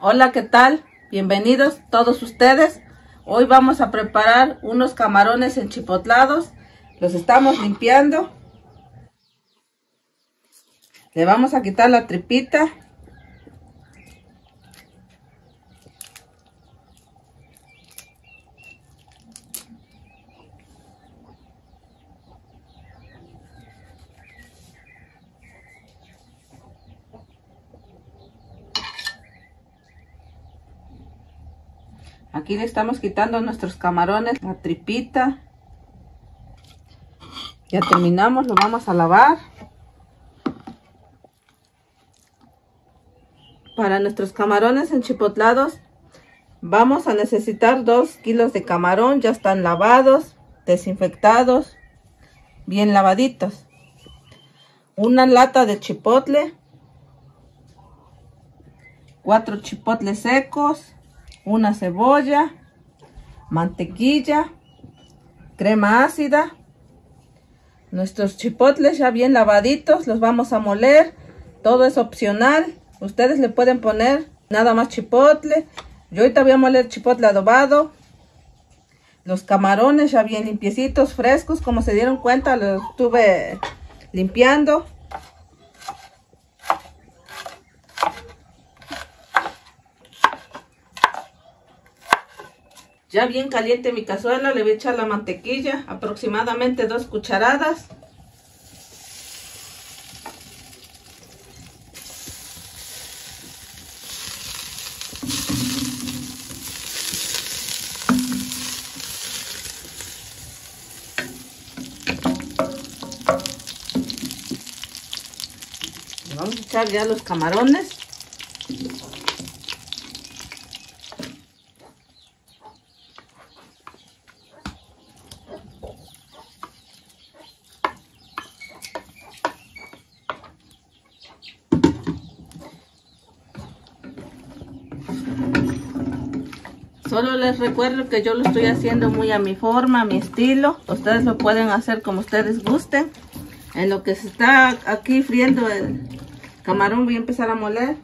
Hola, ¿qué tal? Bienvenidos todos ustedes. Hoy vamos a preparar unos camarones enchipotlados. Los estamos limpiando. Le vamos a quitar la tripita. Aquí le estamos quitando nuestros camarones, la tripita. Ya terminamos, lo vamos a lavar. Para nuestros camarones enchipotlados vamos a necesitar 2 kilos de camarón. Ya están lavados, desinfectados, bien lavaditos. Una lata de chipotle. Cuatro chipotles secos una cebolla, mantequilla, crema ácida, nuestros chipotles ya bien lavaditos, los vamos a moler, todo es opcional, ustedes le pueden poner nada más chipotle, yo ahorita voy a moler chipotle adobado, los camarones ya bien limpiecitos, frescos, como se dieron cuenta los estuve limpiando, Ya bien caliente mi cazuela, le voy a echar la mantequilla, aproximadamente dos cucharadas. Vamos a echar ya los camarones. Solo les recuerdo que yo lo estoy haciendo muy a mi forma, a mi estilo. Ustedes lo pueden hacer como ustedes gusten. En lo que se está aquí friendo el camarón voy a empezar a moler.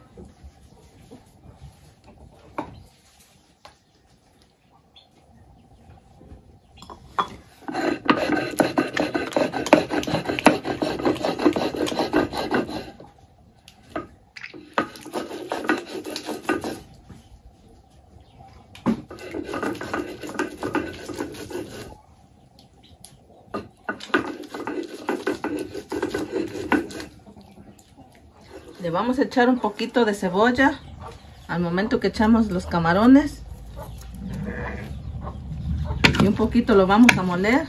Le vamos a echar un poquito de cebolla al momento que echamos los camarones. Y un poquito lo vamos a moler.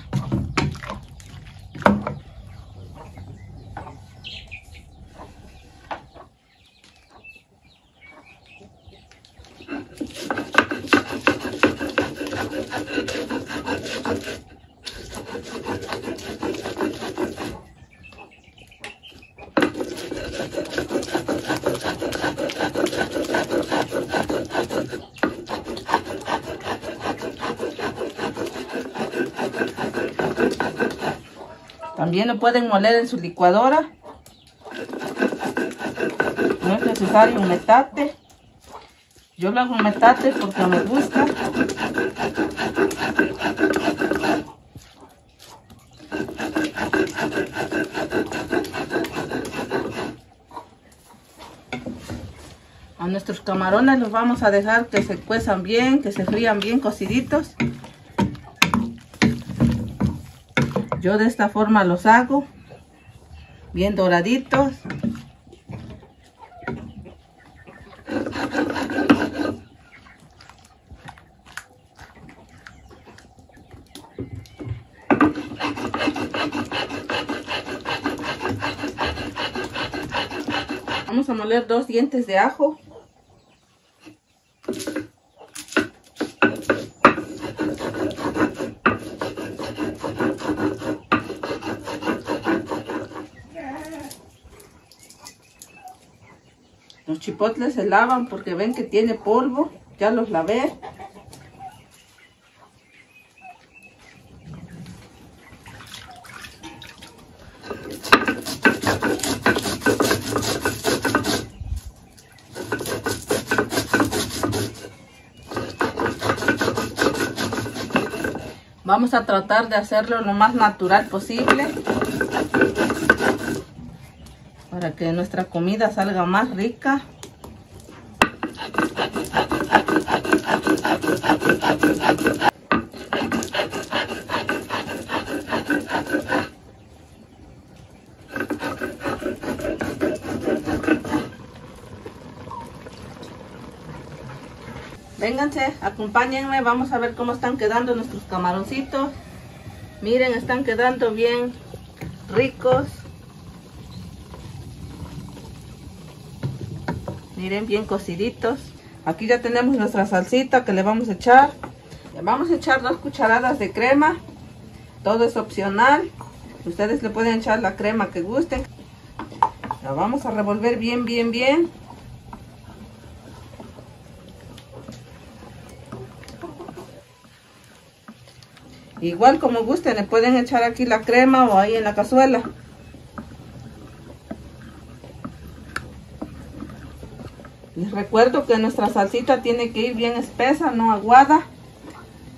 También lo pueden moler en su licuadora. No es necesario un metate. Yo lo hago un metate porque me gusta. A nuestros camarones los vamos a dejar que se cuezan bien, que se frían bien cociditos. Yo de esta forma los hago, bien doraditos. Vamos a moler dos dientes de ajo. chipotles se lavan porque ven que tiene polvo. Ya los lavé. Vamos a tratar de hacerlo lo más natural posible. Para que nuestra comida salga más rica. Vénganse, acompáñenme, vamos a ver cómo están quedando nuestros camaroncitos. Miren, están quedando bien ricos. Miren, bien cociditos. Aquí ya tenemos nuestra salsita que le vamos a echar. Le vamos a echar dos cucharadas de crema. Todo es opcional. Ustedes le pueden echar la crema que gusten. La vamos a revolver bien, bien, bien. Igual como gusten, le pueden echar aquí la crema o ahí en la cazuela. Recuerdo que nuestra salsita tiene que ir bien espesa, no aguada.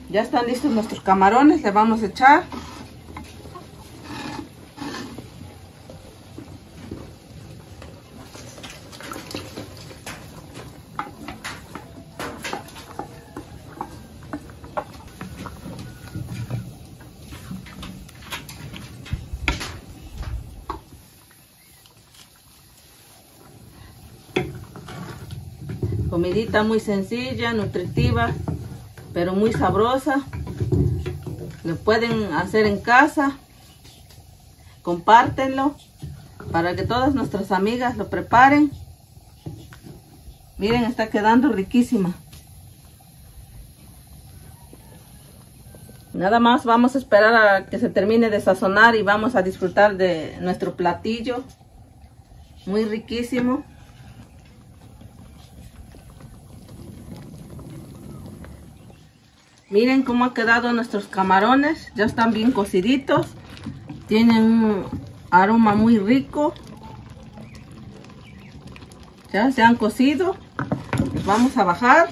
Ya están listos nuestros camarones, le vamos a echar. Comidita muy sencilla, nutritiva, pero muy sabrosa. Lo pueden hacer en casa. Compártenlo para que todas nuestras amigas lo preparen. Miren, está quedando riquísima. Nada más vamos a esperar a que se termine de sazonar y vamos a disfrutar de nuestro platillo. Muy riquísimo. Miren cómo ha quedado nuestros camarones. Ya están bien cociditos. Tienen un aroma muy rico. Ya se han cocido. vamos a bajar.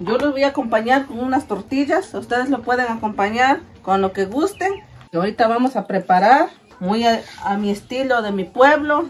Yo los voy a acompañar con unas tortillas. Ustedes lo pueden acompañar con lo que gusten. Y ahorita vamos a preparar muy a mi estilo de mi pueblo.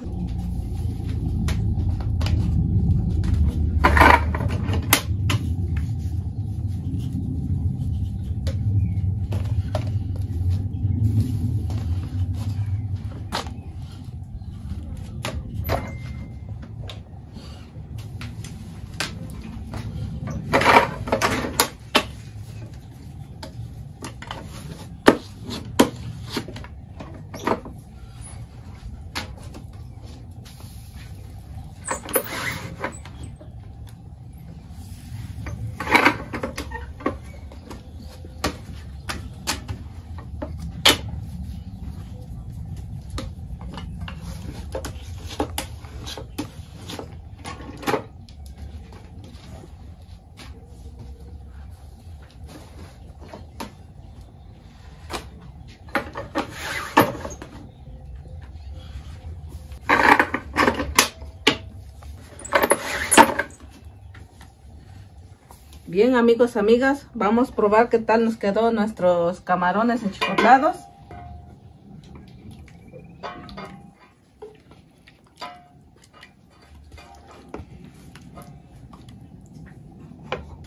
Bien amigos, amigas, vamos a probar qué tal nos quedó nuestros camarones enchipotlados.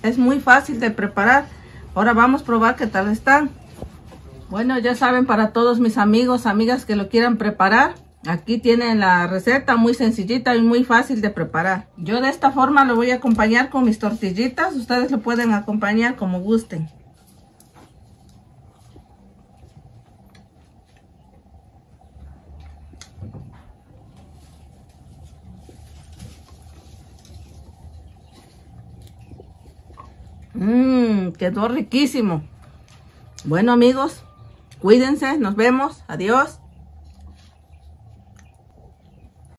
Es muy fácil de preparar. Ahora vamos a probar qué tal están. Bueno, ya saben para todos mis amigos, amigas que lo quieran preparar. Aquí tienen la receta muy sencillita y muy fácil de preparar. Yo de esta forma lo voy a acompañar con mis tortillitas. Ustedes lo pueden acompañar como gusten. Mmm, quedó riquísimo. Bueno amigos, cuídense, nos vemos, adiós.